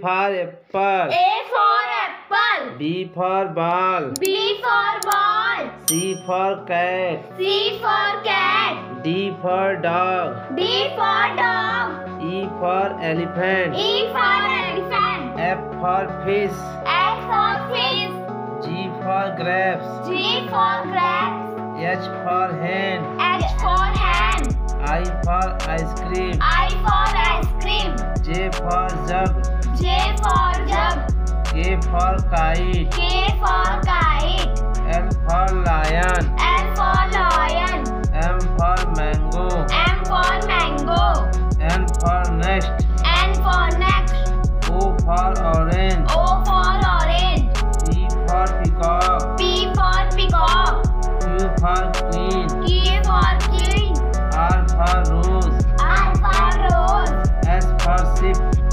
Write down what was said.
for apple. A for apple. B for ball. B for ball. C for cat. C for cat. D for dog. D for dog. E for elephant. E for elephant. F for fish. F for fish. G for grapes. G for grapes. H for hen. H for hand. I for ice cream. I for for kite. K for kite. L for lion. L for lion. M for mango. M for mango. N for nest. N for next. O for orange. O for orange. P for peacock. P for peacock. Q for queen. Q for queen. R for rose. R for rose. S for ship.